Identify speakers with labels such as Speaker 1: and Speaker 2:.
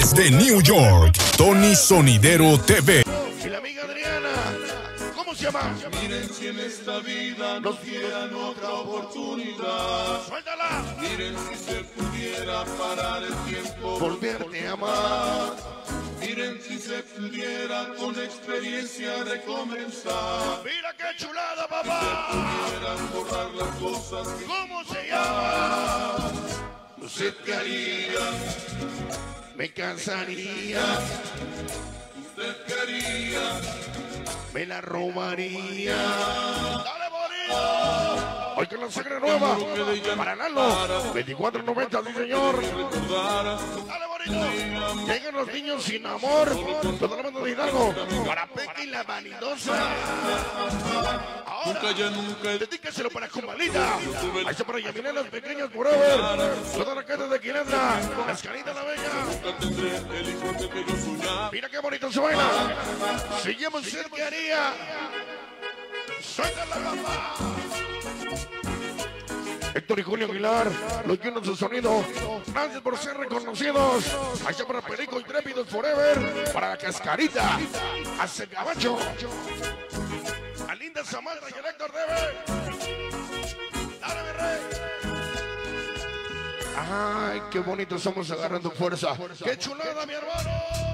Speaker 1: Desde New York, Tony Sonidero TV.
Speaker 2: Y la amiga Adriana, ¿cómo se llama?
Speaker 3: Miren si en esta vida nos dieran otra oportunidad.
Speaker 2: Suéltala.
Speaker 3: Miren si se pudiera parar el tiempo.
Speaker 2: Volverte a amar.
Speaker 3: Miren si se pudiera con experiencia recomenzar.
Speaker 2: Mira qué chulada, papá.
Speaker 3: Pudieran borrar las cosas que
Speaker 2: ¿Cómo se?
Speaker 3: Usted qué haría,
Speaker 2: Me cansaría,
Speaker 3: usted quería.
Speaker 2: me la robaría. Dale, bonito. Hoy con la sangre nueva. Para Lalo. 24.90, sí, señor. Dale, bonito. Llegan los niños sin amor. Todo mundo de Hidalgo. Para Peque y la vanidosa. Ahora.
Speaker 3: nunca ya nunca
Speaker 2: Dedícaselo para Cumalita. Ahí está para Yamilé, los pequeños forever. Toda la casa de Quilendra. Las caritas la
Speaker 3: yo soñaba.
Speaker 2: Mira qué bonito se baila. Seguimos usted que haría. Suéltala, papá. Héctor y Julio Aguilar, los llenos de sonido. Gracias por ser reconocidos. Ahí está para Perico y Trépidos Forever. Para la Cascarita. Hace Cabacho. Y el Héctor Debe. Dale, mi rey. Ay, qué bonito estamos agarrando fuerza. Qué chulada, mi hermano.